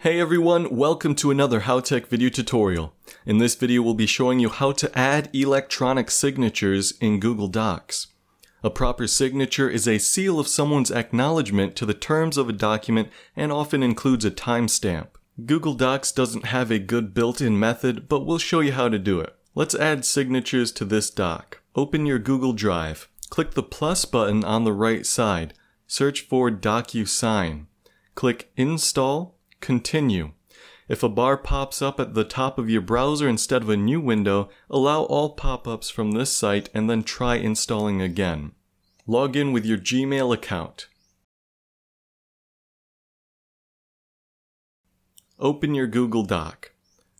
Hey everyone, welcome to another HowTech video tutorial. In this video we'll be showing you how to add electronic signatures in Google Docs. A proper signature is a seal of someone's acknowledgement to the terms of a document and often includes a timestamp. Google Docs doesn't have a good built-in method, but we'll show you how to do it. Let's add signatures to this doc. Open your Google Drive. Click the plus button on the right side. Search for DocuSign. Click Install Continue. If a bar pops up at the top of your browser instead of a new window, allow all pop-ups from this site and then try installing again. Log in with your Gmail account. Open your Google Doc.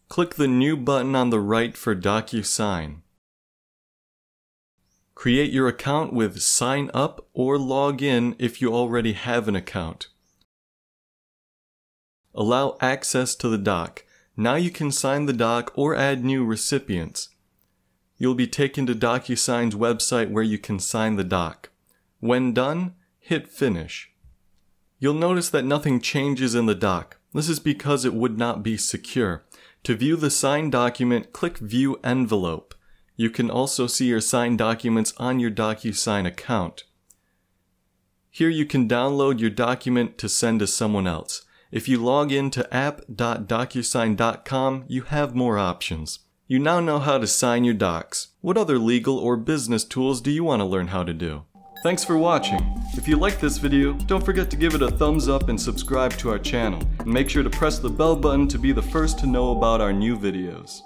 Click the New button on the right for DocuSign. Create your account with Sign Up or Log In if you already have an account. Allow access to the doc. Now you can sign the doc or add new recipients. You'll be taken to DocuSign's website where you can sign the doc. When done, hit Finish. You'll notice that nothing changes in the doc. This is because it would not be secure. To view the signed document, click View Envelope. You can also see your signed documents on your DocuSign account. Here you can download your document to send to someone else. If you log in to app.docusign.com, you have more options. You now know how to sign your docs. What other legal or business tools do you want to learn how to do? Thanks for watching. If you liked this video, don't forget to give it a thumbs up and subscribe to our channel. And make sure to press the bell button to be the first to know about our new videos.